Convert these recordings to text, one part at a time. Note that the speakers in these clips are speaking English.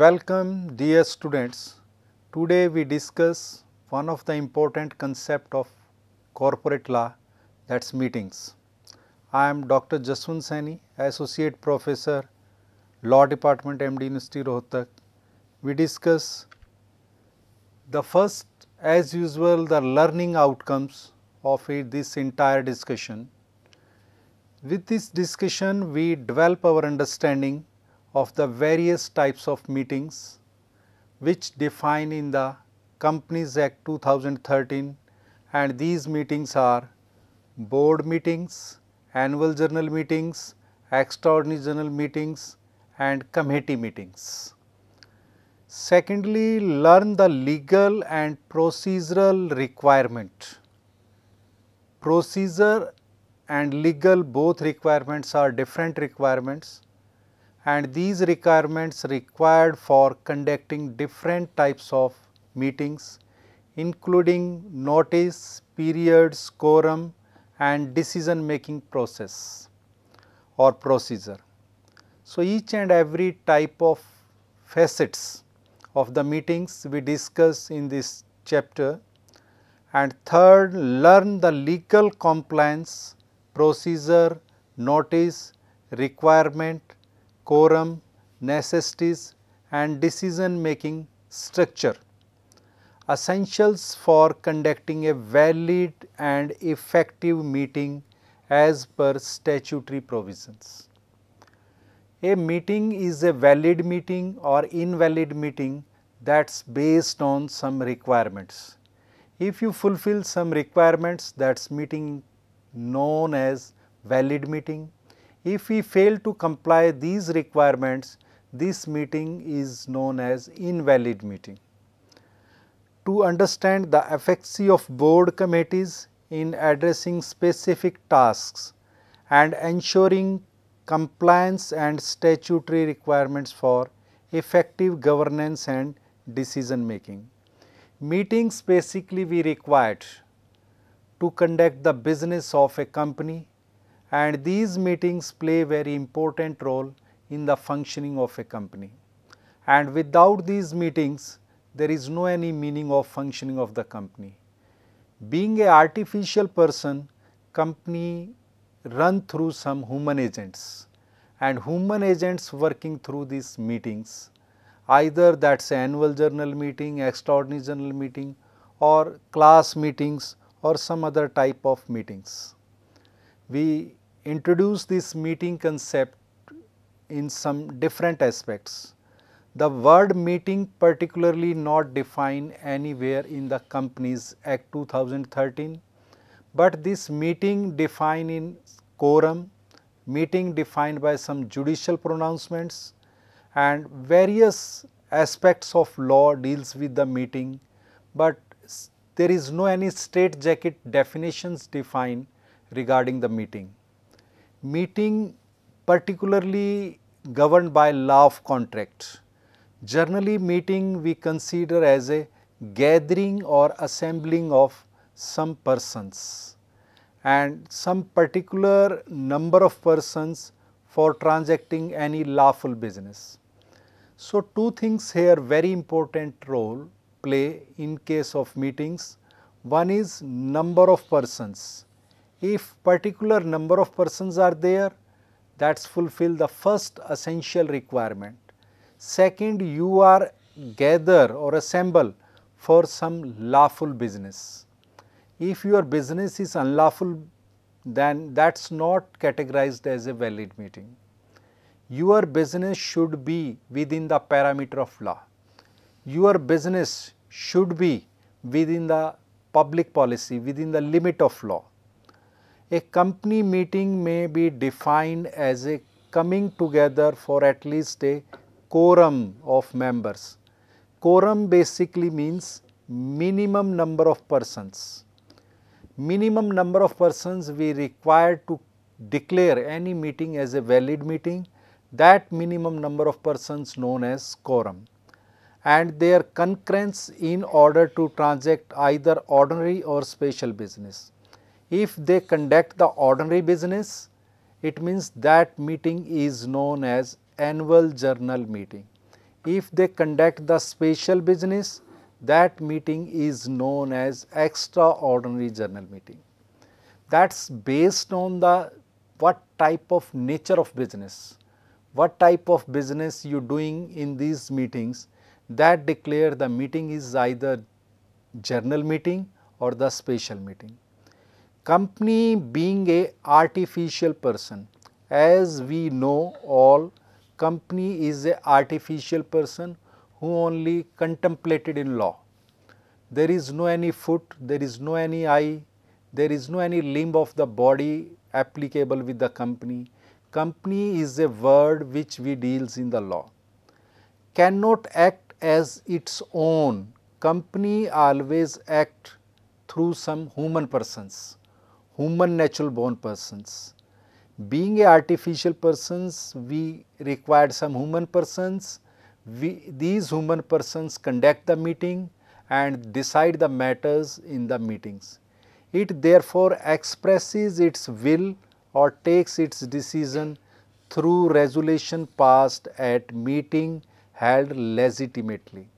Welcome dear students. Today we discuss one of the important concept of corporate law that's meetings. I am Dr. Jaswant Saini, Associate Professor, Law Department MD University Rohtak. We discuss the first as usual the learning outcomes of it, this entire discussion. With this discussion we develop our understanding of the various types of meetings which define in the Companies Act 2013 and these meetings are board meetings, annual general meetings, extraordinary general meetings and committee meetings. Secondly, learn the legal and procedural requirement. Procedure and legal both requirements are different requirements and these requirements required for conducting different types of meetings including notice, periods, quorum and decision making process or procedure. So, each and every type of facets of the meetings we discuss in this chapter and third learn the legal compliance procedure, notice, requirement, quorum, necessities and decision making structure essentials for conducting a valid and effective meeting as per statutory provisions. A meeting is a valid meeting or invalid meeting that is based on some requirements. If you fulfill some requirements that is meeting known as valid meeting. If we fail to comply these requirements, this meeting is known as invalid meeting. To understand the efficacy of board committees in addressing specific tasks and ensuring compliance and statutory requirements for effective governance and decision making. Meetings basically we required to conduct the business of a company and these meetings play very important role in the functioning of a company. And without these meetings, there is no any meaning of functioning of the company. Being a artificial person, company run through some human agents and human agents working through these meetings either that is annual general meeting, extraordinary general meeting or class meetings or some other type of meetings. We introduce this meeting concept in some different aspects. The word meeting particularly not defined anywhere in the Companies Act 2013, but this meeting defined in quorum, meeting defined by some judicial pronouncements and various aspects of law deals with the meeting, but there is no any straight jacket definitions defined regarding the meeting. Meeting particularly governed by law of contract. Generally meeting we consider as a gathering or assembling of some persons and some particular number of persons for transacting any lawful business. So, two things here very important role play in case of meetings. One is number of persons. If particular number of persons are there, that is fulfill the first essential requirement. Second, you are gather or assemble for some lawful business. If your business is unlawful, then that is not categorized as a valid meeting. Your business should be within the parameter of law. Your business should be within the public policy, within the limit of law. A company meeting may be defined as a coming together for at least a quorum of members. Quorum basically means minimum number of persons. Minimum number of persons we require to declare any meeting as a valid meeting that minimum number of persons known as quorum and their concurrence in order to transact either ordinary or special business. If they conduct the ordinary business, it means that meeting is known as annual general meeting. If they conduct the special business, that meeting is known as extraordinary general meeting. That is based on the what type of nature of business, what type of business you doing in these meetings that declare the meeting is either general meeting or the special meeting. Company being a artificial person, as we know all company is a artificial person who only contemplated in law. There is no any foot, there is no any eye, there is no any limb of the body applicable with the company. Company is a word which we deals in the law. Cannot act as its own. Company always act through some human persons, human natural born persons. Being a artificial persons, we required some human persons. We, these human persons conduct the meeting and decide the matters in the meetings. It therefore expresses its will or takes its decision through resolution passed at meeting held legitimately.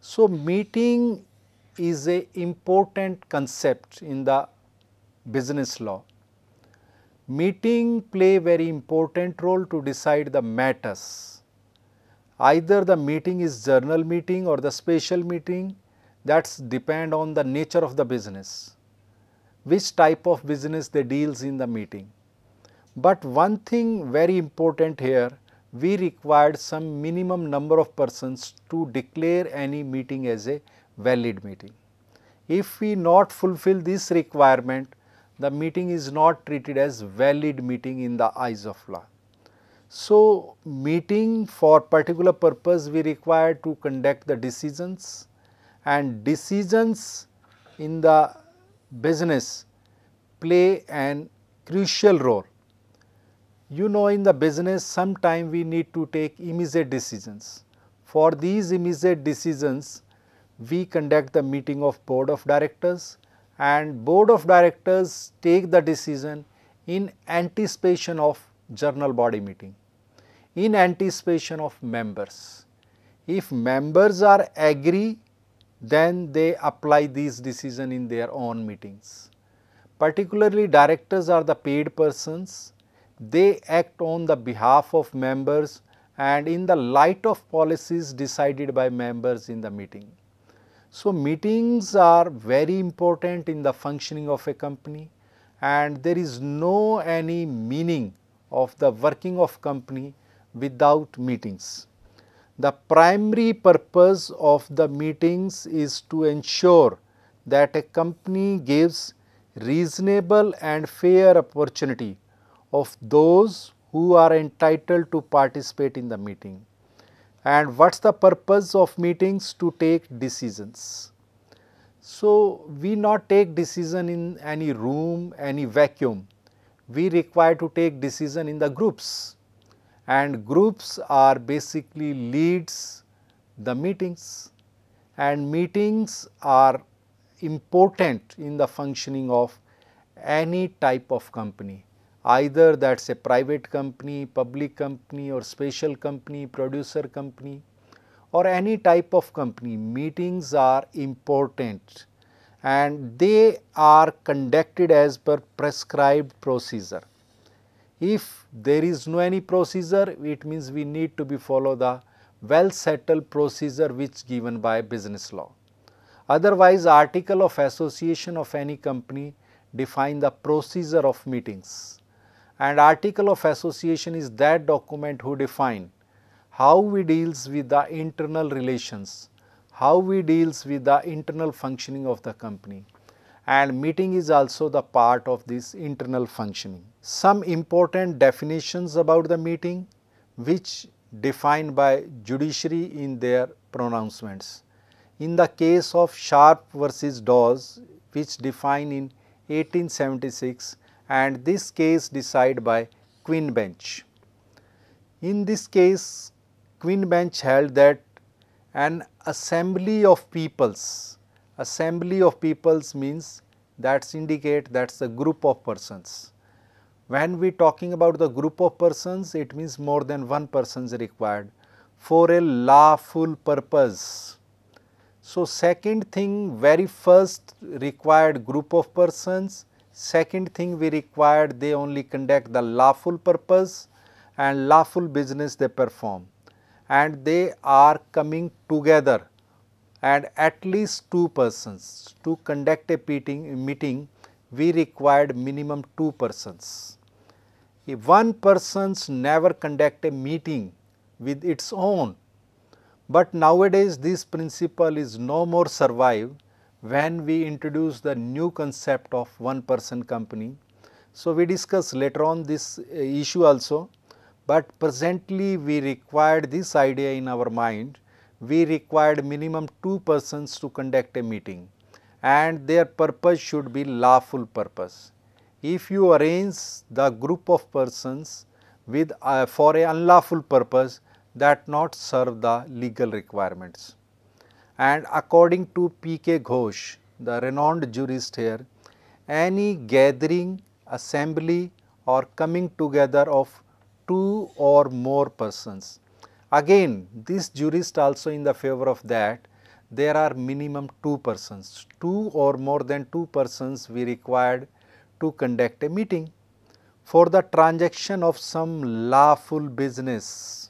So, meeting is a important concept in the business law. Meeting play very important role to decide the matters. Either the meeting is general meeting or the special meeting that's depend on the nature of the business which type of business they deals in the meeting. But one thing very important here, we required some minimum number of persons to declare any meeting as a valid meeting. If we not fulfill this requirement, the meeting is not treated as valid meeting in the eyes of law. So, meeting for particular purpose we require to conduct the decisions and decisions in the business play an crucial role. You know in the business sometime we need to take immediate decisions. For these immediate decisions, we conduct the meeting of board of directors and board of directors take the decision in anticipation of general body meeting, in anticipation of members. If members are agree then they apply these decision in their own meetings. Particularly directors are the paid persons, they act on the behalf of members and in the light of policies decided by members in the meeting. So, meetings are very important in the functioning of a company and there is no any meaning of the working of company without meetings. The primary purpose of the meetings is to ensure that a company gives reasonable and fair opportunity of those who are entitled to participate in the meeting. And what is the purpose of meetings? To take decisions. So, we not take decision in any room, any vacuum. We require to take decision in the groups and groups are basically leads the meetings and meetings are important in the functioning of any type of company either that is a private company, public company or special company, producer company or any type of company meetings are important and they are conducted as per prescribed procedure. If there is no any procedure, it means we need to be follow the well settled procedure which given by business law. Otherwise, article of association of any company define the procedure of meetings and article of association is that document who define how we deals with the internal relations, how we deals with the internal functioning of the company and meeting is also the part of this internal functioning. Some important definitions about the meeting which defined by judiciary in their pronouncements. In the case of Sharp versus Dawes which defined in 1876 and this case decided by Queen Bench. In this case Queen Bench held that an assembly of peoples, assembly of peoples means that indicate that is a group of persons. When we talking about the group of persons, it means more than one person is required for a lawful purpose. So, second thing very first required group of persons, second thing we required they only conduct the lawful purpose and lawful business they perform and they are coming together and at least two persons to conduct a meeting, meeting we required minimum two persons. If one persons never conduct a meeting with its own, but nowadays this principle is no more survive when we introduce the new concept of one person company. So, we discuss later on this uh, issue also, but presently we required this idea in our mind we required minimum 2 persons to conduct a meeting and their purpose should be lawful purpose. If you arrange the group of persons with uh, for a unlawful purpose that not serve the legal requirements. And according to P. K. Ghosh, the renowned jurist here, any gathering, assembly or coming together of two or more persons Again this jurist also in the favor of that there are minimum 2 persons, 2 or more than 2 persons we required to conduct a meeting for the transaction of some lawful business.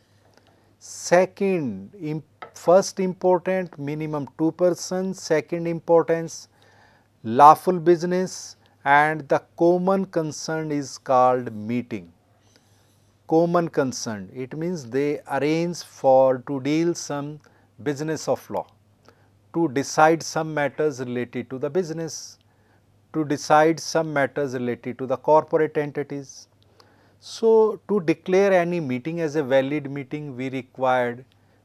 Second, first important minimum 2 persons, second importance lawful business and the common concern is called meeting common concern. It means they arrange for to deal some business of law, to decide some matters related to the business, to decide some matters related to the corporate entities. So, to declare any meeting as a valid meeting, we required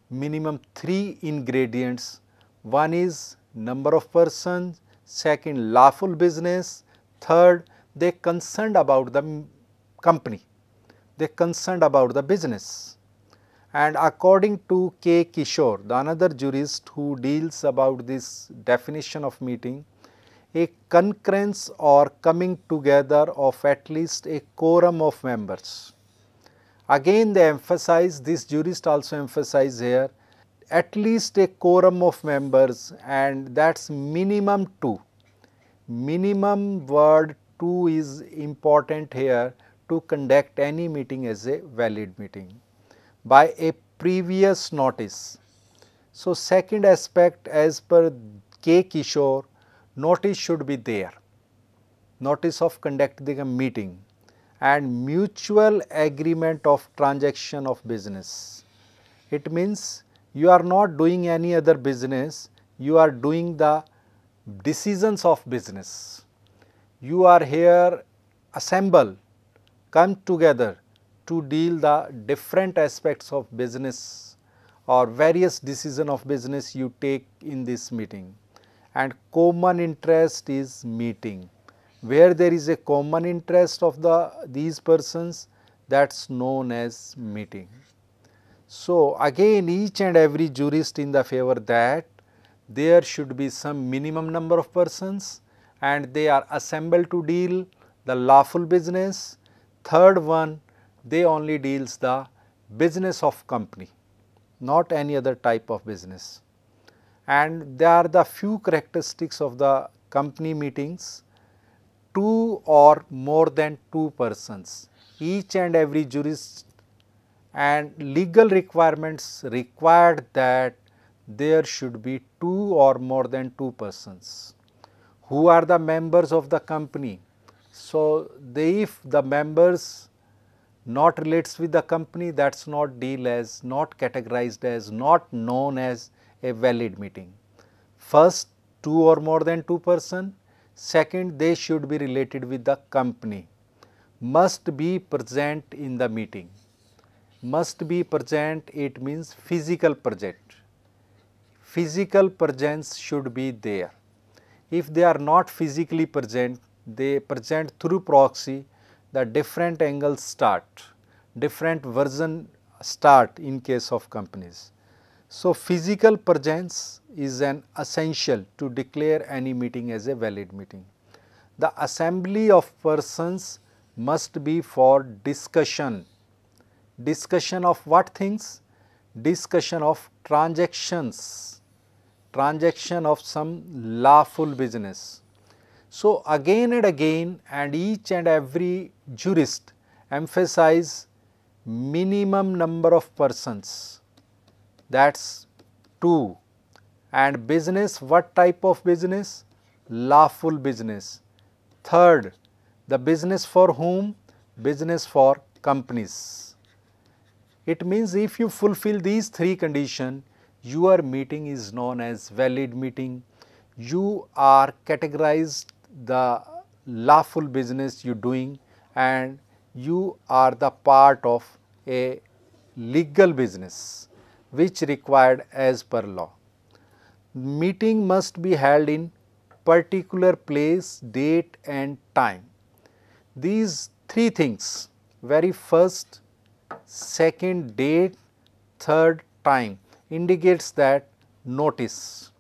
minimum three ingredients. One is number of persons, second lawful business, third they concerned about the company they concerned about the business. And according to K. Kishore, the another jurist who deals about this definition of meeting, a concurrence or coming together of at least a quorum of members. Again they emphasize, this jurist also emphasize here, at least a quorum of members and that is minimum 2. Minimum word 2 is important here to conduct any meeting as a valid meeting by a previous notice. So, second aspect as per K. Kishore, notice should be there, notice of conducting a meeting and mutual agreement of transaction of business. It means you are not doing any other business, you are doing the decisions of business. You are here assemble come together to deal the different aspects of business or various decision of business you take in this meeting and common interest is meeting. Where there is a common interest of the these persons that is known as meeting. So, again each and every jurist in the favor that there should be some minimum number of persons and they are assembled to deal the lawful business Third one, they only deals the business of company, not any other type of business. And there are the few characteristics of the company meetings, two or more than two persons, each and every jurist and legal requirements required that there should be two or more than two persons. Who are the members of the company? So, the if the members not relates with the company that is not deal as not categorized as not known as a valid meeting. First two or more than two person, second they should be related with the company, must be present in the meeting must be present it means physical present. Physical presence should be there. If they are not physically present, they present through proxy, the different angles start, different version start in case of companies. So, physical presence is an essential to declare any meeting as a valid meeting. The assembly of persons must be for discussion discussion of what things? Discussion of transactions, transaction of some lawful business. So, again and again and each and every jurist emphasize minimum number of persons that is 2 and business what type of business? Lawful business. Third the business for whom? Business for companies. It means if you fulfill these three conditions, your meeting is known as valid meeting. You are categorized the lawful business you doing and you are the part of a legal business which required as per law. Meeting must be held in particular place, date and time. These three things very first second date, third time indicates that notice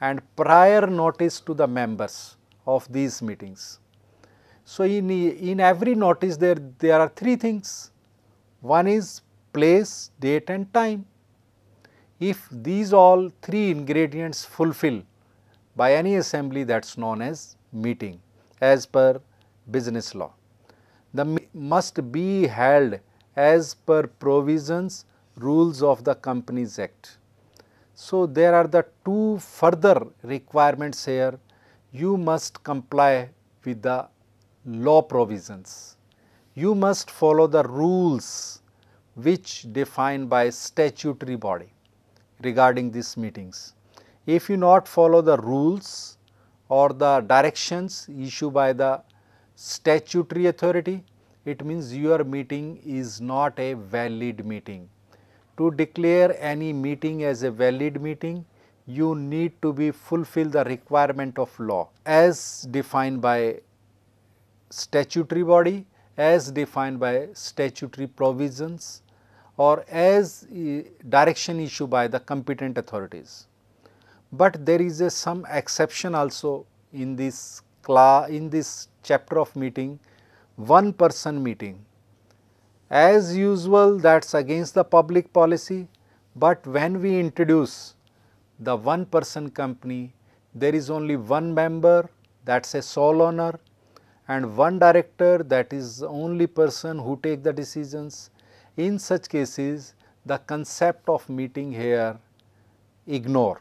and prior notice to the members of these meetings. So, in, in every notice there, there are three things. One is place, date and time. If these all three ingredients fulfill by any assembly that is known as meeting as per business law. The must be held as per provisions rules of the Companies Act. So, there are the two further requirements here you must comply with the law provisions. You must follow the rules which defined by statutory body regarding these meetings. If you not follow the rules or the directions issued by the statutory authority, it means your meeting is not a valid meeting. To declare any meeting as a valid meeting, you need to be fulfill the requirement of law as defined by statutory body, as defined by statutory provisions or as direction issued by the competent authorities. But there is a some exception also in this class in this chapter of meeting one person meeting. As usual that is against the public policy, but when we introduce the one person company, there is only one member that is a sole owner and one director that is the only person who take the decisions. In such cases, the concept of meeting here ignore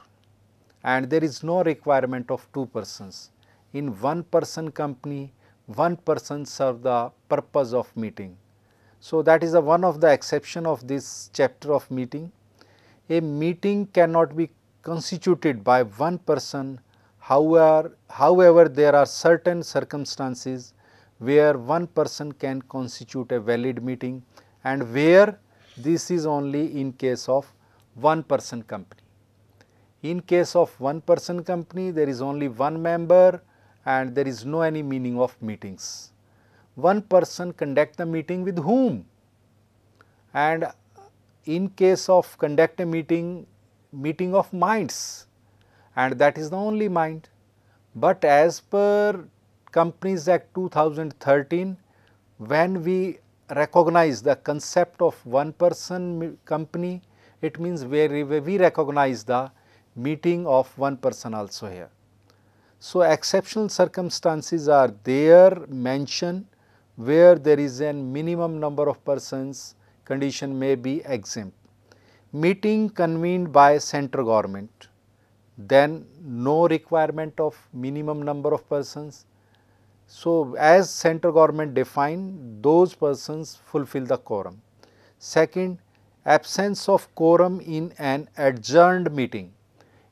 and there is no requirement of two persons. In one person company, one person serve the purpose of meeting. So, that is one of the exception of this chapter of meeting. A meeting cannot be constituted by one person however, however there are certain circumstances where one person can constitute a valid meeting and where this is only in case of one person company. In case of one person company there is only one member and there is no any meaning of meetings. One person conduct the meeting with whom? And in case of conduct a meeting, meeting of minds and that is the only mind. But as per Companies Act 2013, when we recognize the concept of one person company, it means where we recognize the meeting of one person also here. So, exceptional circumstances are there mentioned where there is a minimum number of persons condition may be exempt. Meeting convened by central government, then no requirement of minimum number of persons. So, as central government define those persons fulfill the quorum. Second, absence of quorum in an adjourned meeting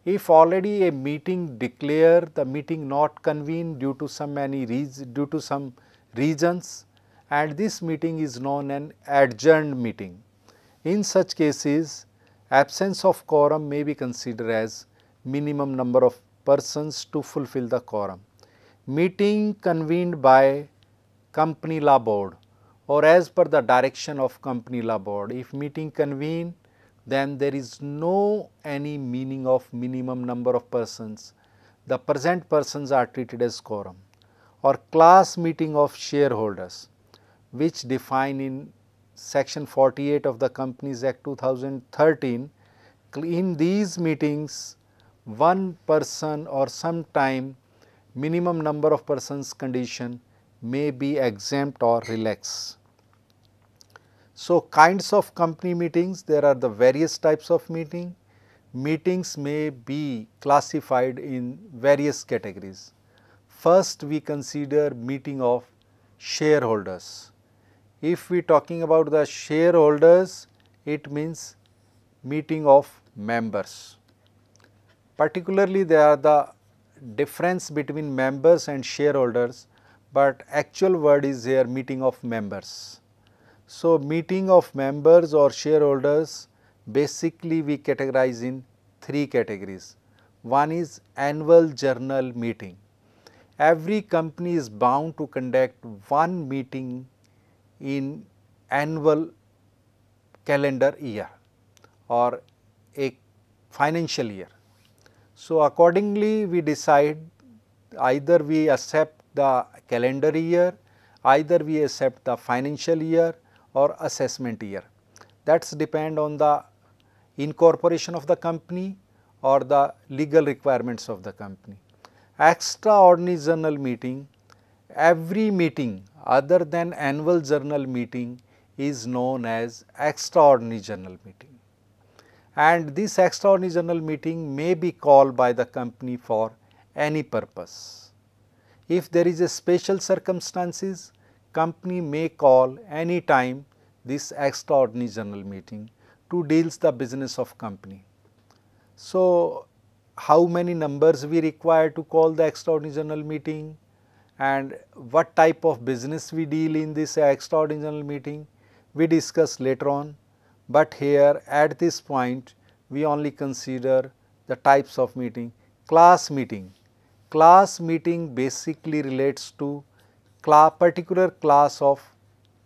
if already a meeting declare the meeting not convened due to some many due to some reasons and this meeting is known an adjourned meeting. In such cases, absence of quorum may be considered as minimum number of persons to fulfill the quorum. Meeting convened by company law board or as per the direction of company law board. If meeting convened then there is no any meaning of minimum number of persons. The present persons are treated as quorum or class meeting of shareholders which define in section 48 of the Companies Act 2013. In these meetings one person or sometime minimum number of persons condition may be exempt or relaxed. So, kinds of company meetings, there are the various types of meeting. Meetings may be classified in various categories. First, we consider meeting of shareholders. If we talking about the shareholders, it means meeting of members. Particularly, there are the difference between members and shareholders, but actual word is here meeting of members. So, meeting of members or shareholders basically we categorize in three categories. One is annual general meeting. Every company is bound to conduct one meeting in annual calendar year or a financial year. So, accordingly we decide either we accept the calendar year, either we accept the financial year or assessment year. That's depend on the incorporation of the company or the legal requirements of the company. Extraordinary general meeting, every meeting other than annual general meeting is known as extraordinary general meeting. And this extraordinary general meeting may be called by the company for any purpose. If there is a special circumstances, company may call any time this extraordinary general meeting to deals the business of company. So, how many numbers we require to call the extraordinary general meeting and what type of business we deal in this extraordinary general meeting we discuss later on, but here at this point we only consider the types of meeting. Class meeting, class meeting basically relates to particular class of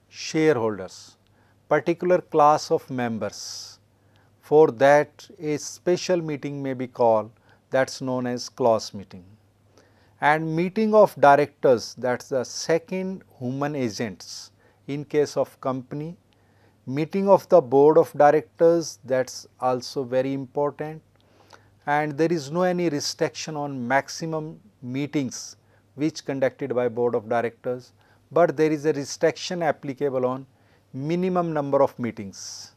shareholders, particular class of members. For that a special meeting may be called that is known as class meeting. And meeting of directors that is the second human agents in case of company. Meeting of the board of directors that is also very important and there is no any restriction on maximum meetings which conducted by board of directors, but there is a restriction applicable on minimum number of meetings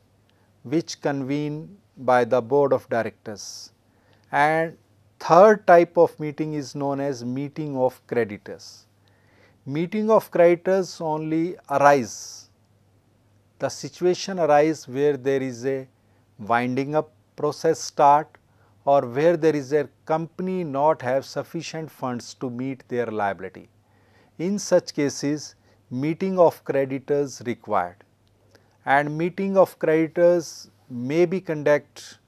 which convene by the board of directors. And third type of meeting is known as meeting of creditors. Meeting of creditors only arise, the situation arise where there is a winding up process start or where there is a company not have sufficient funds to meet their liability. In such cases, meeting of creditors required and meeting of creditors may be conduct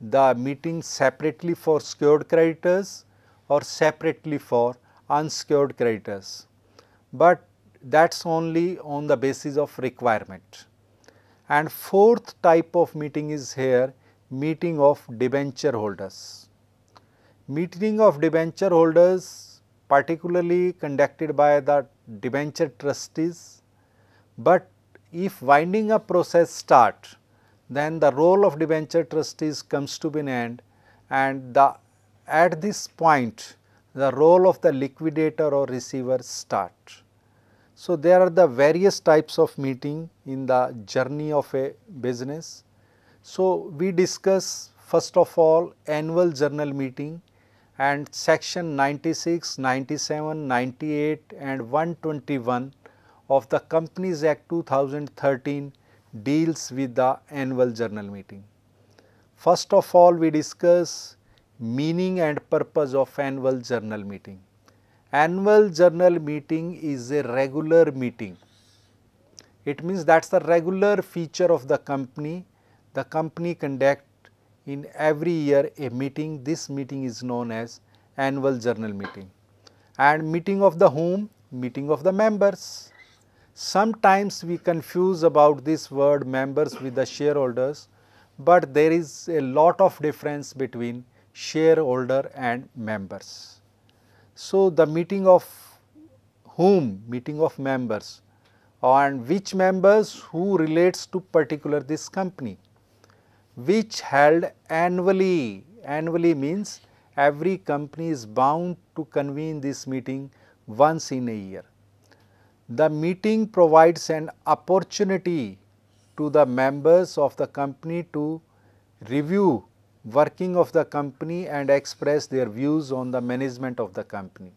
the meeting separately for secured creditors or separately for unsecured creditors, but that is only on the basis of requirement. And fourth type of meeting is here meeting of debenture holders. Meeting of debenture holders particularly conducted by the debenture trustees, but if winding up process start, then the role of debenture trustees comes to an end and the at this point the role of the liquidator or receiver start. So, there are the various types of meeting in the journey of a business so, we discuss first of all annual general meeting and section 96, 97, 98 and 121 of the Companies Act 2013 deals with the annual general meeting. First of all we discuss meaning and purpose of annual general meeting. Annual general meeting is a regular meeting. It means that is the regular feature of the company the company conduct in every year a meeting. This meeting is known as annual general meeting. And meeting of the whom? Meeting of the members. Sometimes we confuse about this word members with the shareholders, but there is a lot of difference between shareholder and members. So, the meeting of whom? Meeting of members and which members who relates to particular this company which held annually. Annually means every company is bound to convene this meeting once in a year. The meeting provides an opportunity to the members of the company to review working of the company and express their views on the management of the company.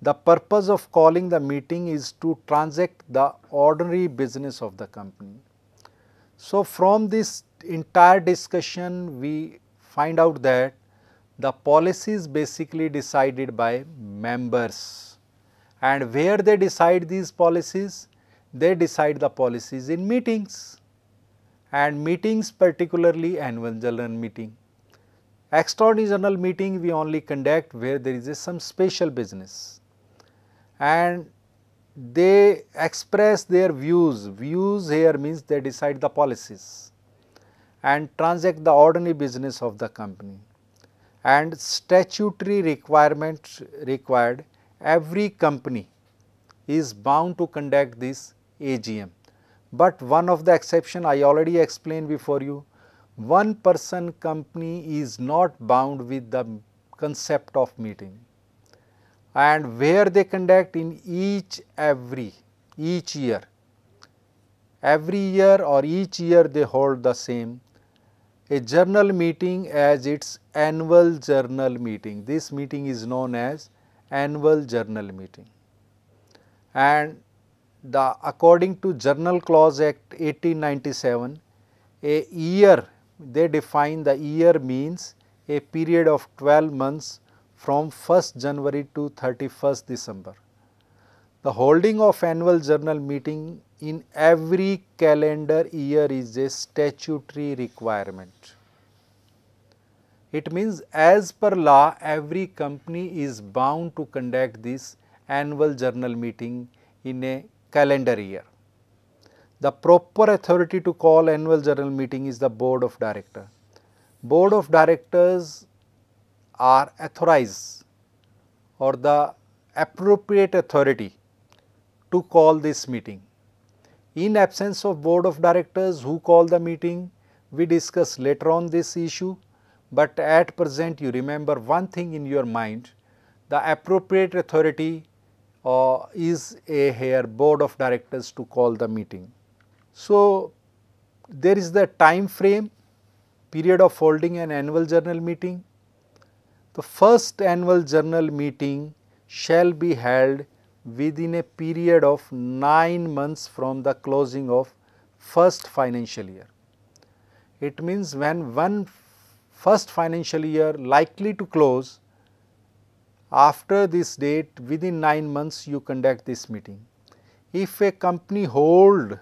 The purpose of calling the meeting is to transact the ordinary business of the company. So, from this entire discussion we find out that the policy is basically decided by members and where they decide these policies? They decide the policies in meetings and meetings particularly annual general meeting. Extraordinary meeting we only conduct where there is some special business and they express their views, views here means they decide the policies and transact the ordinary business of the company and statutory requirement required every company is bound to conduct this AGM. But one of the exception I already explained before you, one person company is not bound with the concept of meeting and where they conduct in each every each year every year or each year they hold the same a general meeting as its annual general meeting. This meeting is known as annual general meeting. And the according to General Clause Act 1897, a year they define the year means a period of 12 months from 1st January to 31st December. The holding of annual general meeting in every calendar year is a statutory requirement. It means as per law every company is bound to conduct this annual journal meeting in a calendar year. The proper authority to call annual general meeting is the board of directors. Board of directors are authorized or the appropriate authority to call this meeting. In absence of board of directors who call the meeting, we discuss later on this issue, but at present you remember one thing in your mind, the appropriate authority uh, is a here board of directors to call the meeting. So, there is the time frame period of holding an annual general meeting. The first annual general meeting shall be held within a period of 9 months from the closing of first financial year. It means when one first financial year likely to close after this date within 9 months you conduct this meeting. If a company hold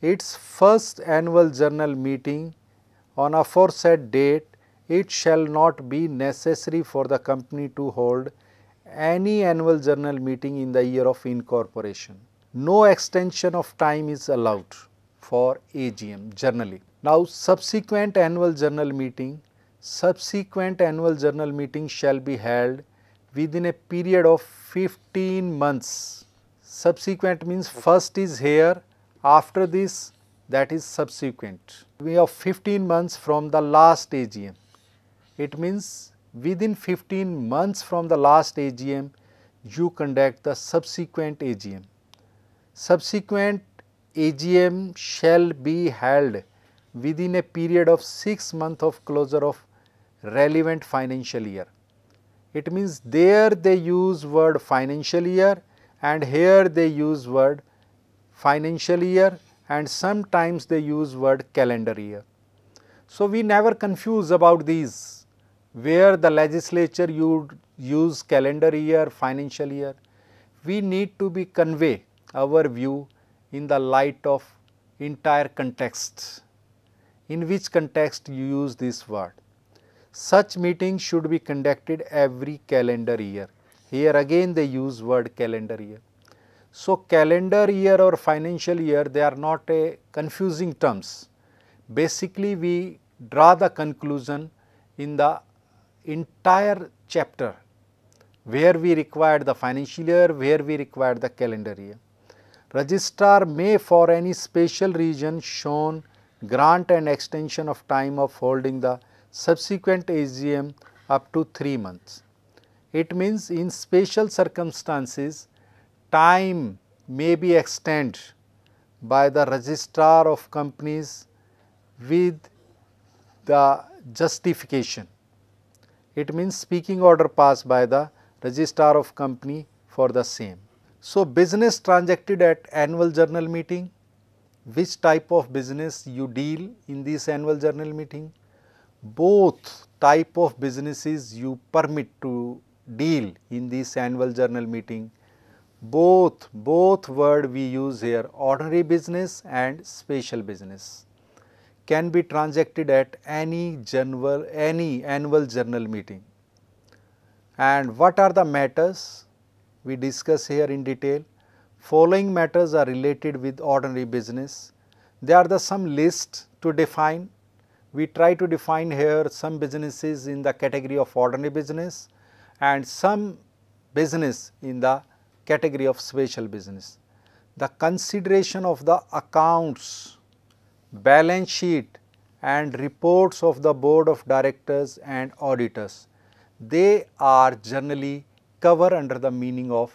its first annual general meeting on aforesaid date, it shall not be necessary for the company to hold any annual general meeting in the year of incorporation. No extension of time is allowed for AGM generally. Now, subsequent annual general meeting, subsequent annual general meeting shall be held within a period of 15 months. Subsequent means first is here, after this that is subsequent. We have 15 months from the last AGM. It means within 15 months from the last AGM, you conduct the subsequent AGM. Subsequent AGM shall be held within a period of 6 months of closure of relevant financial year. It means there they use word financial year and here they use word financial year and sometimes they use word calendar year. So, we never confuse about these where the legislature you use calendar year, financial year, we need to be convey our view in the light of entire context. in which context you use this word. Such meetings should be conducted every calendar year. Here again they use word calendar year. So, calendar year or financial year they are not a confusing terms. Basically we draw the conclusion in the entire chapter where we required the financial year, where we required the calendar year. Registrar may for any special reason shown grant an extension of time of holding the subsequent AGM up to 3 months. It means in special circumstances time may be extended by the registrar of companies with the justification. It means speaking order passed by the registrar of company for the same. So, business transacted at annual general meeting, which type of business you deal in this annual general meeting, both type of businesses you permit to deal in this annual general meeting, both, both word we use here ordinary business and special business can be transacted at any general, any annual general meeting. And what are the matters we discuss here in detail? Following matters are related with ordinary business. They are the some list to define. We try to define here some businesses in the category of ordinary business and some business in the category of special business. The consideration of the accounts balance sheet and reports of the board of directors and auditors. They are generally cover under the meaning of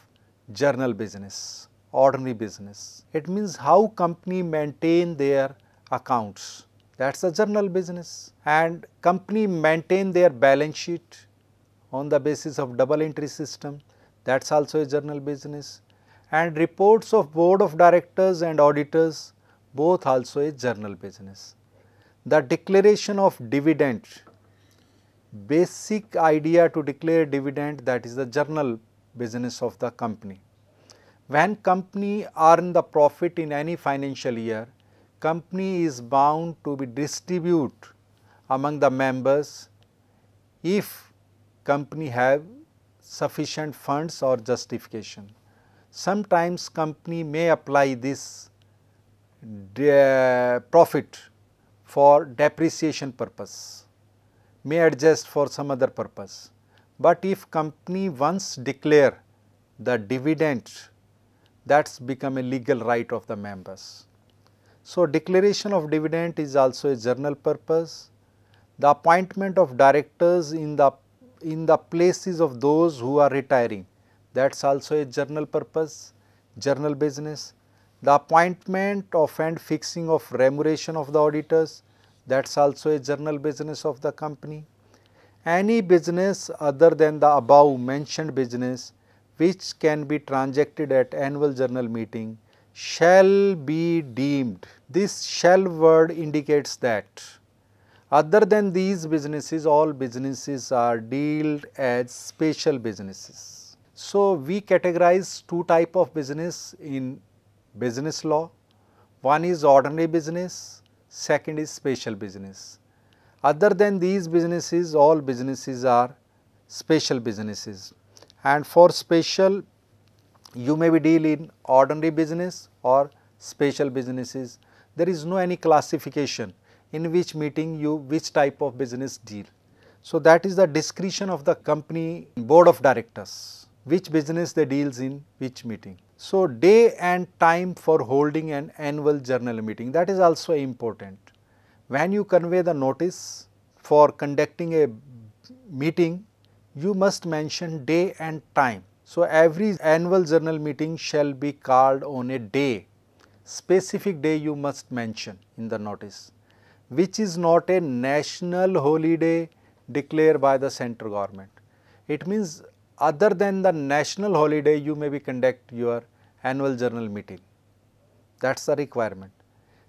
general business, ordinary business. It means how company maintain their accounts that is a general business and company maintain their balance sheet on the basis of double entry system that is also a general business and reports of board of directors and auditors both also a general business. The declaration of dividend, basic idea to declare dividend that is the general business of the company. When company earn the profit in any financial year, company is bound to be distribute among the members if company have sufficient funds or justification. Sometimes company may apply this profit for depreciation purpose, may adjust for some other purpose. But if company once declare the dividend that's become a legal right of the members. So, declaration of dividend is also a general purpose. The appointment of directors in the in the places of those who are retiring that's also a general purpose, general business the appointment of and fixing of remuneration of the auditors that is also a general business of the company. Any business other than the above mentioned business which can be transacted at annual general meeting shall be deemed. This shall word indicates that other than these businesses all businesses are dealt as special businesses. So, we categorize two type of business in business law. One is ordinary business, second is special business. Other than these businesses, all businesses are special businesses and for special you may be deal in ordinary business or special businesses. There is no any classification in which meeting you which type of business deal. So, that is the discretion of the company board of directors which business they deals in which meeting. So, day and time for holding an annual general meeting that is also important. When you convey the notice for conducting a meeting, you must mention day and time. So, every annual general meeting shall be called on a day, specific day you must mention in the notice, which is not a national holiday declared by the central government. It means other than the national holiday you may be conduct your annual general meeting. That is the requirement.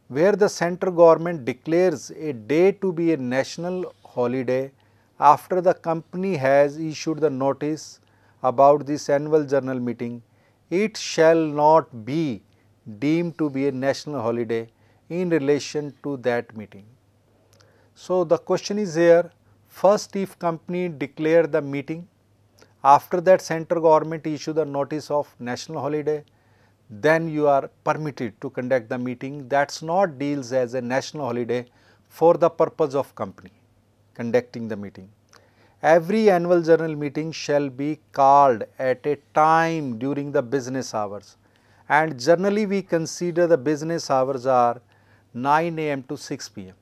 Where the central government declares a day to be a national holiday after the company has issued the notice about this annual general meeting, it shall not be deemed to be a national holiday in relation to that meeting. So, the question is here first if company declare the meeting after that central government issue the notice of national holiday then you are permitted to conduct the meeting that is not deals as a national holiday for the purpose of company conducting the meeting. Every annual general meeting shall be called at a time during the business hours and generally we consider the business hours are 9 am to 6 pm.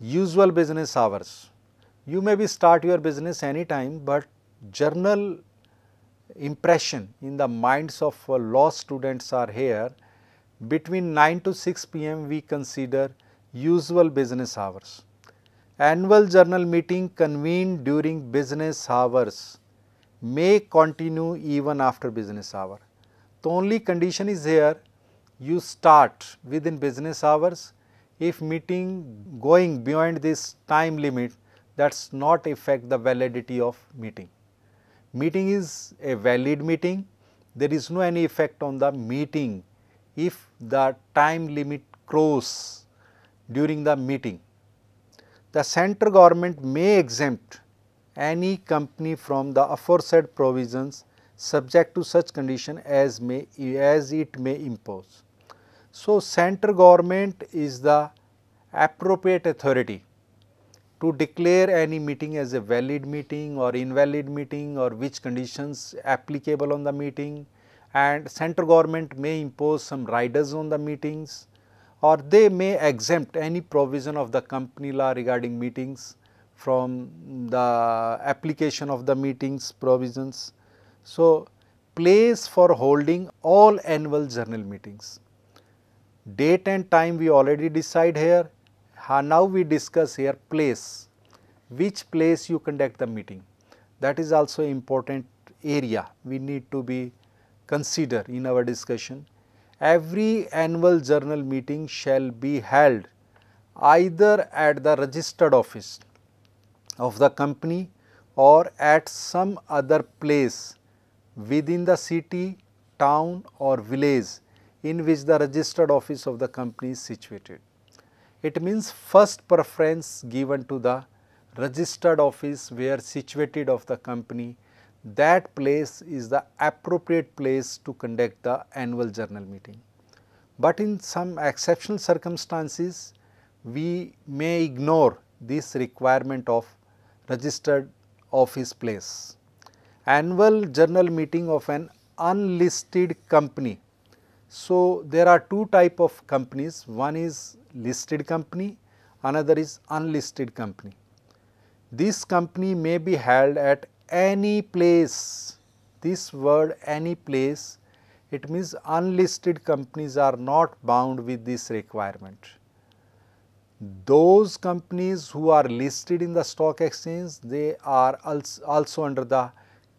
Usual business hours. You may be start your business anytime, but general impression in the minds of uh, law students are here between 9 to 6 pm we consider usual business hours. Annual general meeting convened during business hours may continue even after business hour. The only condition is here you start within business hours. If meeting going beyond this time limit that does not affect the validity of meeting. Meeting is a valid meeting, there is no any effect on the meeting if the time limit cross during the meeting. The central government may exempt any company from the aforesaid provisions subject to such condition as may as it may impose. So, central government is the appropriate authority to declare any meeting as a valid meeting or invalid meeting or which conditions applicable on the meeting and central government may impose some riders on the meetings or they may exempt any provision of the company law regarding meetings from the application of the meetings provisions so, place for holding all annual general meetings. Date and time we already decide here. Now we discuss here place, which place you conduct the meeting. That is also important area we need to be consider in our discussion. Every annual general meeting shall be held either at the registered office of the company or at some other place within the city, town or village in which the registered office of the company is situated. It means first preference given to the registered office where situated of the company that place is the appropriate place to conduct the annual general meeting. But in some exceptional circumstances, we may ignore this requirement of registered office place annual general meeting of an unlisted company. So, there are two type of companies, one is listed company, another is unlisted company. This company may be held at any place, this word any place, it means unlisted companies are not bound with this requirement. Those companies who are listed in the stock exchange, they are also under the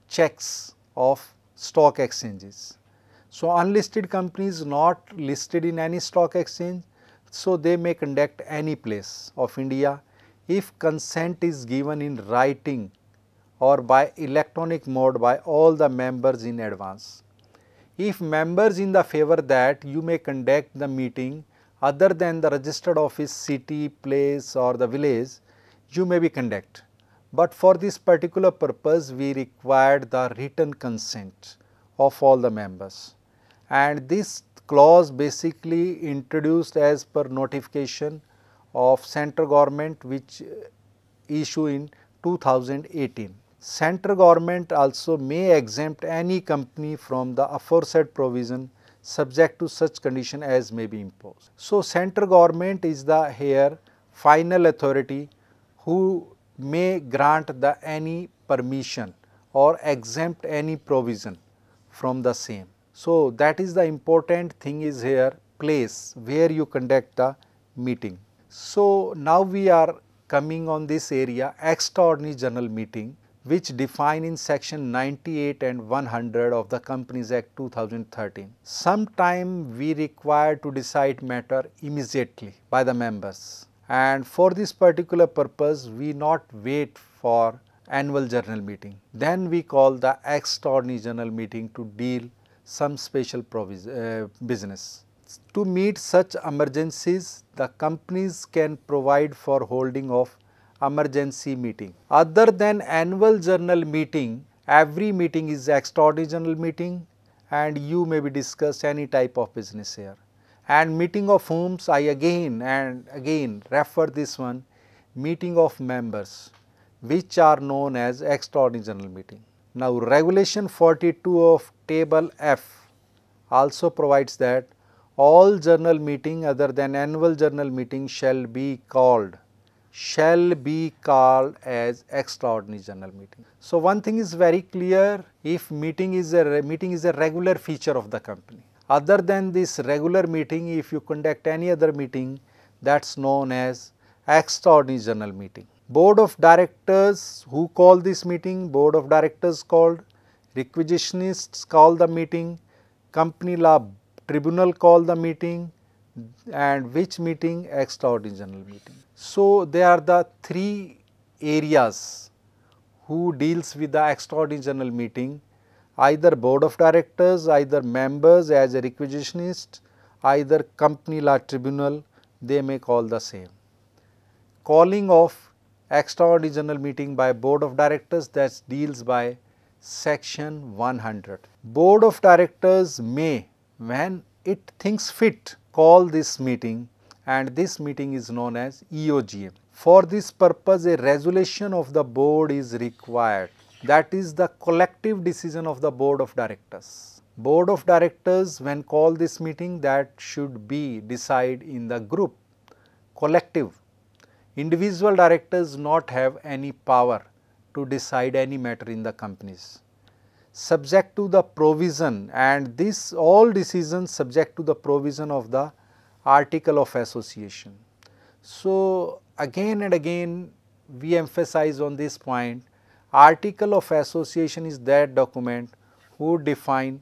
checks of stock exchanges. So, unlisted companies not listed in any stock exchange, so they may conduct any place of India if consent is given in writing or by electronic mode by all the members in advance. If members in the favor that you may conduct the meeting other than the registered office city, place or the village, you may be conduct but for this particular purpose we required the written consent of all the members and this clause basically introduced as per notification of central government which issue in 2018. Central government also may exempt any company from the aforesaid provision subject to such condition as may be imposed. So, central government is the here final authority who may grant the any permission or exempt any provision from the same. So, that is the important thing is here place where you conduct the meeting. So, now we are coming on this area extraordinary general meeting which define in section 98 and 100 of the Companies Act 2013. Sometime we require to decide matter immediately by the members and for this particular purpose we not wait for annual general meeting. Then we call the extraordinary general meeting to deal some special uh, business. To meet such emergencies, the companies can provide for holding of emergency meeting. Other than annual general meeting, every meeting is extraordinary meeting and you may be discuss any type of business here. And meeting of whom I again and again refer this one meeting of members which are known as extraordinary meeting. Now regulation 42 of table F also provides that all general meeting other than annual general meeting shall be called shall be called as extraordinary general meeting. So, one thing is very clear if meeting is a meeting is a regular feature of the company. Other than this regular meeting if you conduct any other meeting that is known as extraordinary general meeting. Board of directors who call this meeting, board of directors called, requisitionists call the meeting, company law tribunal call the meeting and which meeting extraordinary meeting. So, they are the three areas who deals with the extraordinary meeting either board of directors, either members as a requisitionist, either company law tribunal they may call the same. Calling of extraordinary meeting by board of directors that deals by section 100. Board of directors may when it thinks fit call this meeting and this meeting is known as EOGM. For this purpose a resolution of the board is required that is the collective decision of the board of directors. Board of directors when call this meeting that should be decide in the group collective. Individual directors not have any power to decide any matter in the companies subject to the provision and this all decisions subject to the provision of the article of association. So, again and again we emphasize on this point article of association is that document who define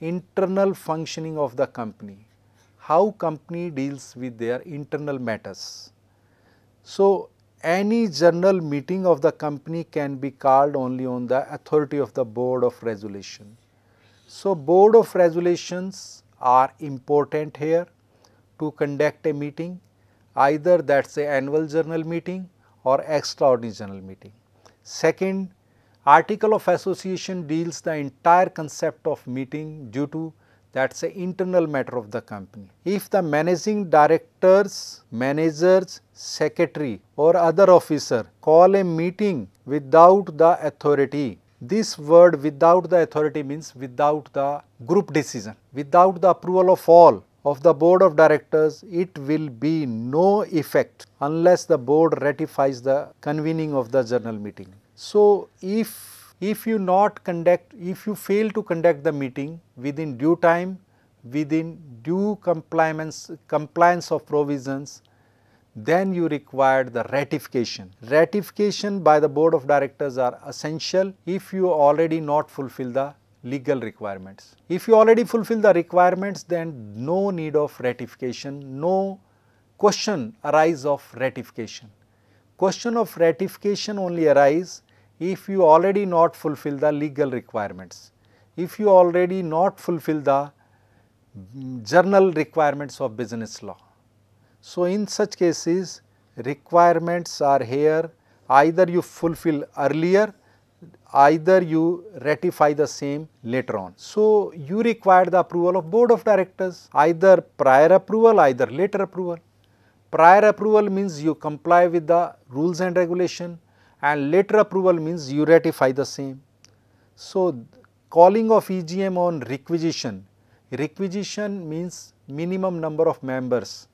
internal functioning of the company, how company deals with their internal matters. So, any general meeting of the company can be called only on the authority of the board of resolution. So, board of resolutions are important here to conduct a meeting either that is a annual general meeting or extraordinary general meeting. Second, article of association deals the entire concept of meeting due to that is a internal matter of the company. If the managing directors, managers, secretary or other officer call a meeting without the authority, this word without the authority means without the group decision, without the approval of all of the board of directors, it will be no effect unless the board ratifies the convening of the general meeting. So, if if you not conduct, if you fail to conduct the meeting within due time, within due compliance, compliance of provisions, then you require the ratification. Ratification by the board of directors are essential if you already not fulfill the legal requirements. If you already fulfill the requirements, then no need of ratification, no question arise of ratification. Question of ratification only arise if you already not fulfill the legal requirements, if you already not fulfill the mm, general requirements of business law. So, in such cases requirements are here either you fulfill earlier either you ratify the same later on. So, you require the approval of board of directors either prior approval either later approval. Prior approval means you comply with the rules and regulation and later approval means you ratify the same. So, calling of EGM on requisition, requisition means minimum number of members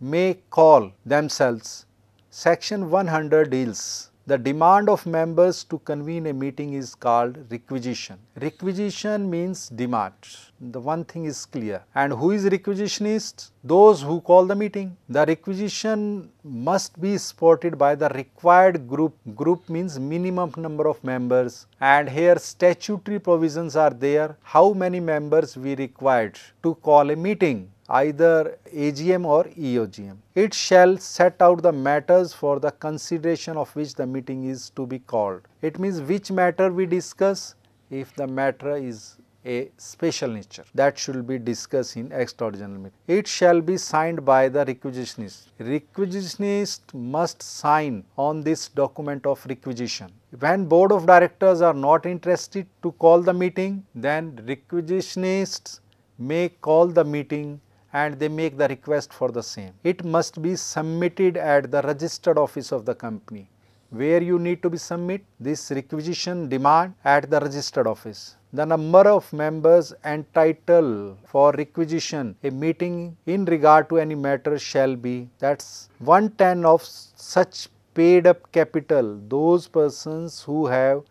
may call themselves. Section 100 deals the demand of members to convene a meeting is called requisition. Requisition means demand. The one thing is clear. And who is requisitionist? Those who call the meeting. The requisition must be supported by the required group. Group means minimum number of members. And here statutory provisions are there. How many members we required to call a meeting either AGM or EOGM. It shall set out the matters for the consideration of which the meeting is to be called. It means which matter we discuss if the matter is a special nature that should be discussed in extraordinary meeting. It shall be signed by the requisitionist. Requisitionist must sign on this document of requisition. When board of directors are not interested to call the meeting, then requisitionists may call the meeting and they make the request for the same. It must be submitted at the registered office of the company where you need to be submit this requisition demand at the registered office. The number of members entitled for requisition a meeting in regard to any matter shall be that's one ten of such paid up capital those persons who have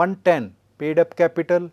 one ten paid up capital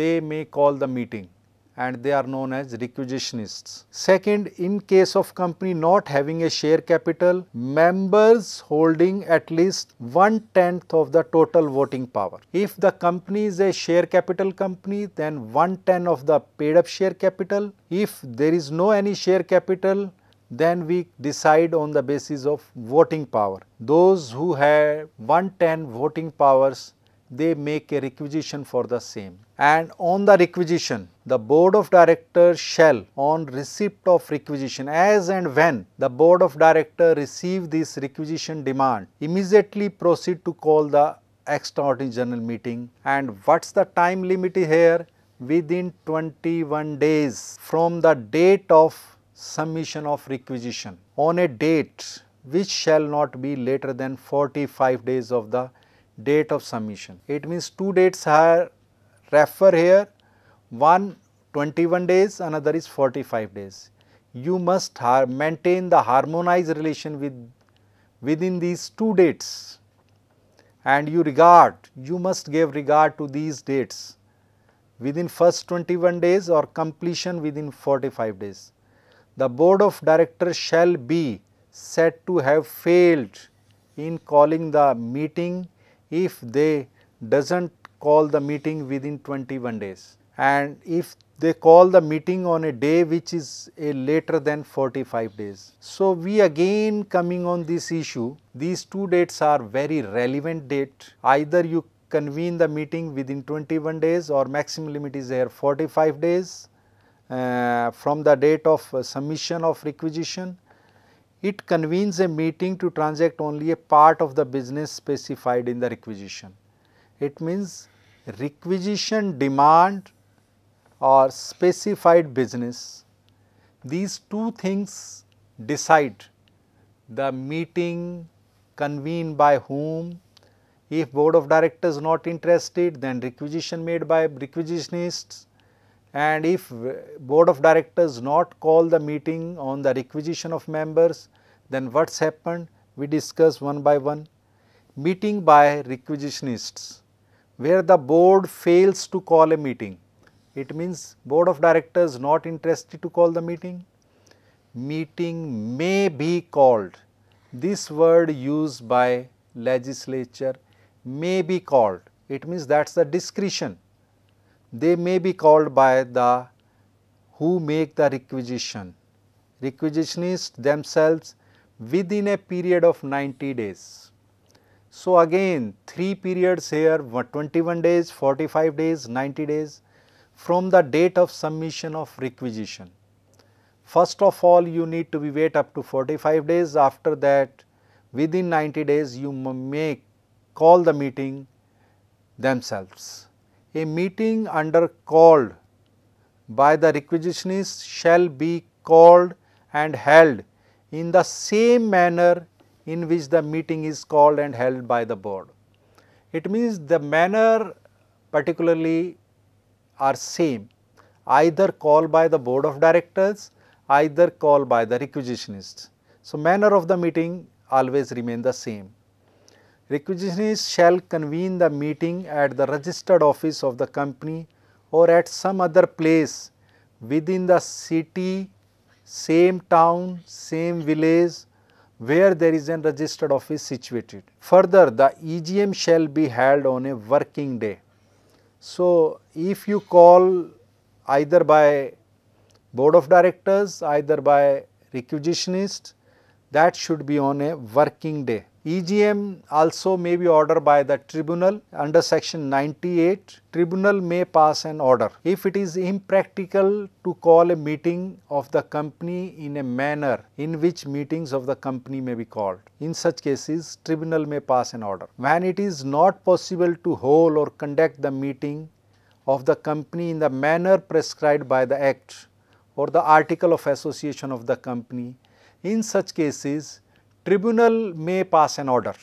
they may call the meeting and they are known as requisitionists. Second, in case of company not having a share capital, members holding at least one tenth of the total voting power. If the company is a share capital company, then one tenth of the paid up share capital. If there is no any share capital, then we decide on the basis of voting power. Those who have one tenth voting powers they make a requisition for the same. And on the requisition, the board of directors shall, on receipt of requisition, as and when the board of directors receive this requisition demand, immediately proceed to call the extraordinary general meeting. And what's the time limit here? Within 21 days from the date of submission of requisition on a date which shall not be later than 45 days of the date of submission. It means two dates are refer here, one 21 days, another is 45 days. You must maintain the harmonized relation with within these two dates and you regard, you must give regard to these dates within first 21 days or completion within 45 days. The board of directors shall be said to have failed in calling the meeting if they doesn't call the meeting within 21 days and if they call the meeting on a day which is a later than 45 days. So, we again coming on this issue, these two dates are very relevant date. Either you convene the meeting within 21 days or maximum limit is there 45 days uh, from the date of uh, submission of requisition it convenes a meeting to transact only a part of the business specified in the requisition. It means requisition demand or specified business, these two things decide the meeting convened by whom, if board of directors not interested then requisition made by requisitionists. And if board of directors not call the meeting on the requisition of members then what's happened? We discuss one by one. Meeting by requisitionists where the board fails to call a meeting. It means board of directors not interested to call the meeting. Meeting may be called. This word used by legislature may be called. It means that's the discretion. They may be called by the who make the requisition. Requisitionists themselves within a period of 90 days. So, again 3 periods here 21 days, 45 days, 90 days from the date of submission of requisition. First of all you need to be wait up to 45 days after that within 90 days you may call the meeting themselves a meeting under called by the requisitionist shall be called and held in the same manner in which the meeting is called and held by the board. It means the manner particularly are same either called by the board of directors either called by the requisitionist. So, manner of the meeting always remain the same. Requisitionist shall convene the meeting at the registered office of the company or at some other place within the city, same town, same village where there is a registered office situated. Further, the EGM shall be held on a working day. So, if you call either by board of directors, either by requisitionist, that should be on a working day. EGM also may be ordered by the tribunal under section 98. Tribunal may pass an order if it is impractical to call a meeting of the company in a manner in which meetings of the company may be called. In such cases, tribunal may pass an order. When it is not possible to hold or conduct the meeting of the company in the manner prescribed by the act or the article of association of the company, in such cases tribunal may pass an order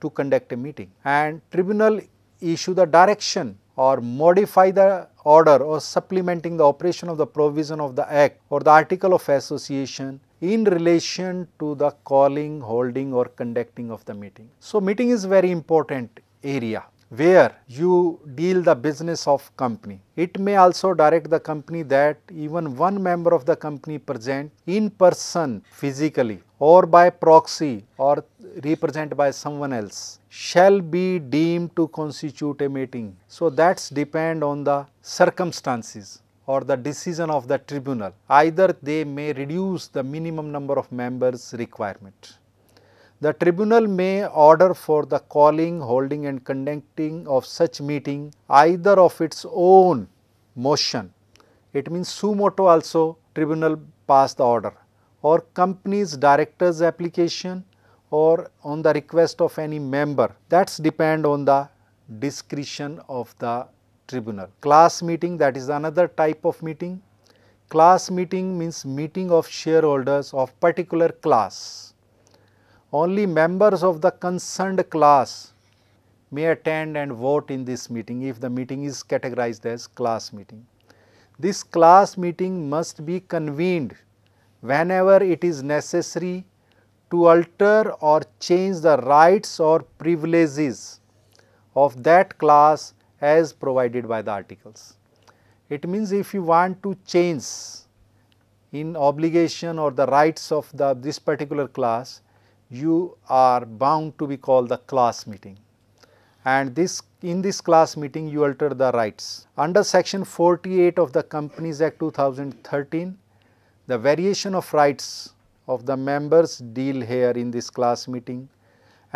to conduct a meeting and tribunal issue the direction or modify the order or supplementing the operation of the provision of the act or the article of association in relation to the calling, holding or conducting of the meeting. So, meeting is very important area where you deal the business of company. It may also direct the company that even one member of the company present in person physically or by proxy or represent by someone else shall be deemed to constitute a meeting. So, that is depend on the circumstances or the decision of the tribunal. Either they may reduce the minimum number of members requirement. The tribunal may order for the calling, holding and conducting of such meeting either of its own motion. It means suo motu also tribunal pass the order or company's director's application or on the request of any member that's depend on the discretion of the tribunal. Class meeting that is another type of meeting. Class meeting means meeting of shareholders of particular class only members of the concerned class may attend and vote in this meeting if the meeting is categorized as class meeting. This class meeting must be convened whenever it is necessary to alter or change the rights or privileges of that class as provided by the articles. It means if you want to change in obligation or the rights of the this particular class, you are bound to be called the class meeting and this in this class meeting you alter the rights. Under section 48 of the Companies Act 2013, the variation of rights of the members deal here in this class meeting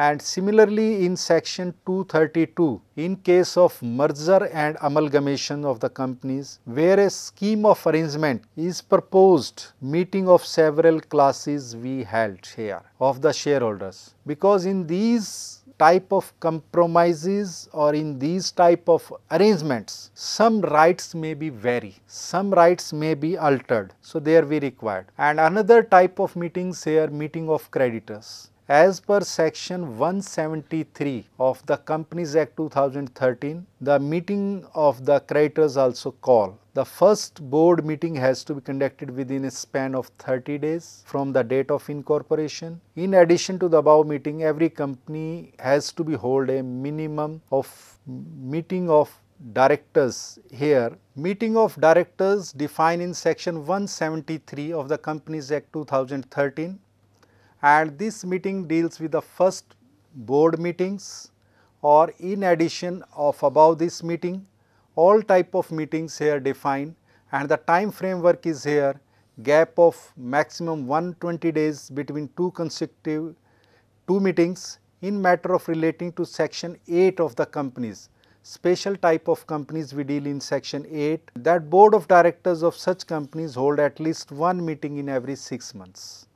and similarly in section 232 in case of merger and amalgamation of the companies where a scheme of arrangement is proposed meeting of several classes we held here of the shareholders. Because in these type of compromises or in these type of arrangements some rights may be vary some rights may be altered. So there we required. And another type of meetings here meeting of creditors as per section 173 of the Companies Act 2013, the meeting of the creditors also call. The first board meeting has to be conducted within a span of 30 days from the date of incorporation. In addition to the above meeting, every company has to be hold a minimum of meeting of directors here. Meeting of directors defined in section 173 of the Companies Act 2013 and this meeting deals with the first board meetings or in addition of above this meeting all type of meetings here defined and the time framework is here gap of maximum 120 days between two consecutive two meetings in matter of relating to section 8 of the companies special type of companies we deal in section 8 that board of directors of such companies hold at least one meeting in every 6 months.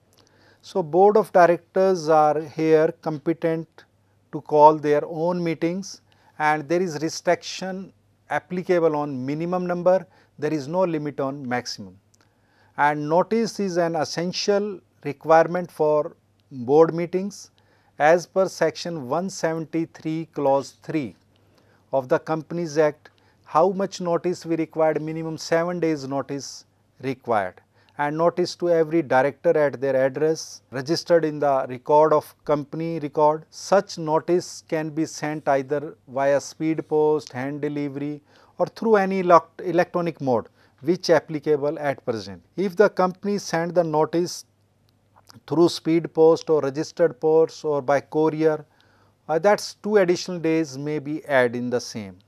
So, board of directors are here competent to call their own meetings and there is restriction applicable on minimum number, there is no limit on maximum. And notice is an essential requirement for board meetings. As per section 173 clause 3 of the Companies Act, how much notice we required? Minimum 7 days notice required and notice to every director at their address registered in the record of company record. Such notice can be sent either via speed post, hand delivery or through any electronic mode which applicable at present. If the company send the notice through speed post or registered post or by courier uh, that is 2 additional days may be added in the same.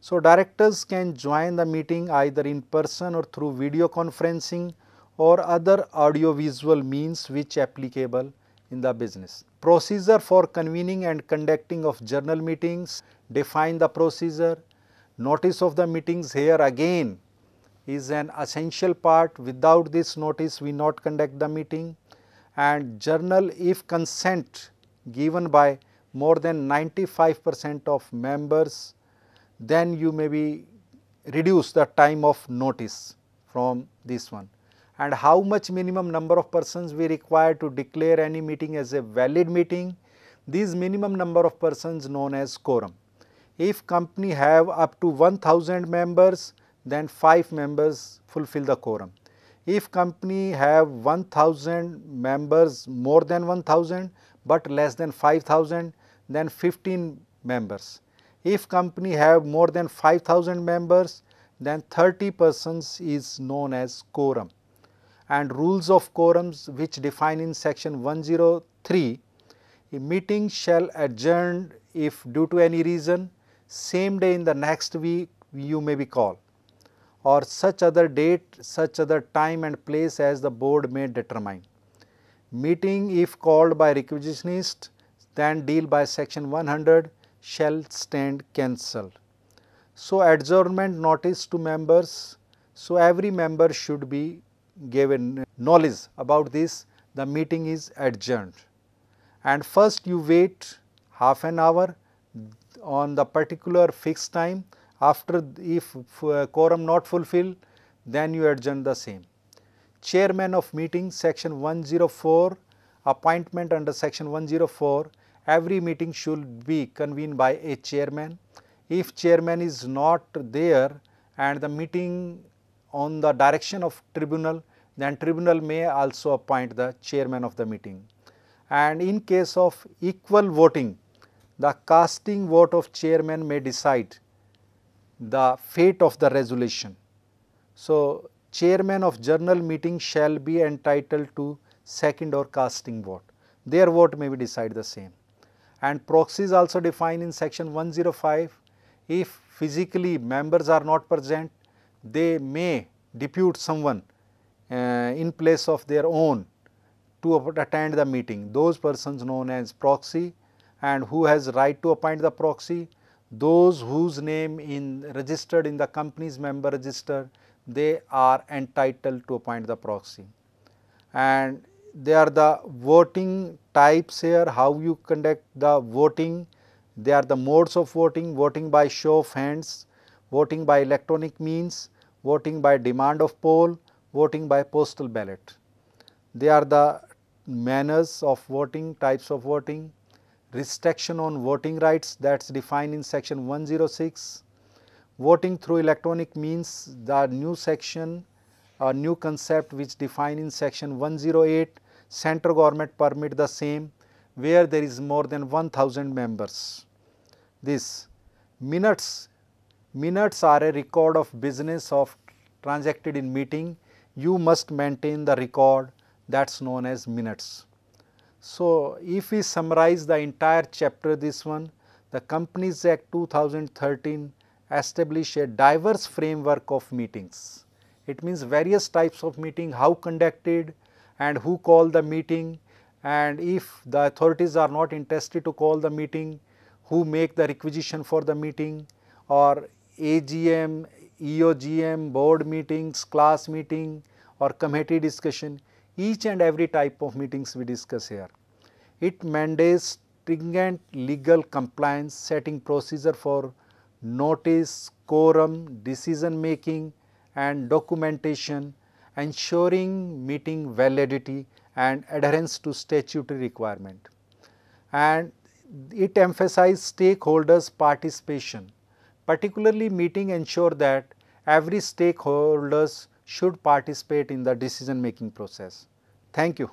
So, directors can join the meeting either in person or through video conferencing or other audiovisual means which applicable in the business. Procedure for convening and conducting of general meetings, define the procedure. Notice of the meetings here again is an essential part. Without this notice, we not conduct the meeting and general if consent given by more than 95 percent of members, then you may be reduce the time of notice from this one and how much minimum number of persons we require to declare any meeting as a valid meeting. These minimum number of persons known as quorum. If company have up to 1000 members, then 5 members fulfill the quorum. If company have 1000 members more than 1000 but less than 5000, then 15 members. If company have more than 5000 members, then 30 persons is known as quorum and rules of quorums which define in section 103, a meeting shall adjourn if due to any reason same day in the next week you may be called or such other date, such other time and place as the board may determine. Meeting if called by requisitionist then deal by section 100 shall stand cancelled. So, adjournment notice to members. So, every member should be given knowledge about this, the meeting is adjourned. And first you wait half an hour on the particular fixed time. After if quorum not fulfilled, then you adjourn the same. Chairman of meeting section 104 appointment under section 104 every meeting should be convened by a chairman. If chairman is not there and the meeting on the direction of tribunal then tribunal may also appoint the chairman of the meeting. And in case of equal voting, the casting vote of chairman may decide the fate of the resolution. So, chairman of general meeting shall be entitled to second or casting vote. Their vote may be decide the same. And proxies also defined in section 105. If physically members are not present, they may depute someone Uh, in place of their own to attend the meeting. Those persons known as proxy and who has right to appoint the proxy, those whose name in registered in the company's member register, they are entitled to appoint the proxy. And they are the voting types here, how you conduct the voting, they are the modes of voting, voting by show of hands, voting by electronic means, voting by demand of poll, voting by postal ballot. They are the manners of voting, types of voting, restriction on voting rights that is defined in section 106, voting through electronic means the new section a new concept which defined in section 108 central government permit the same where there is more than 1000 members. This minutes, minutes are a record of business of transacted in meeting you must maintain the record that is known as minutes. So, if we summarize the entire chapter this one, the Companies Act 2013 establish a diverse framework of meetings. It means various types of meeting, how conducted and who call the meeting and if the authorities are not interested to call the meeting, who make the requisition for the meeting or AGM, EOGM, board meetings, class meeting or committee discussion, each and every type of meetings we discuss here. It mandates stringent legal compliance setting procedure for notice, quorum, decision making and documentation, ensuring meeting validity and adherence to statutory requirement. And it emphasizes stakeholders participation particularly meeting ensure that every stakeholders should participate in the decision making process. Thank you.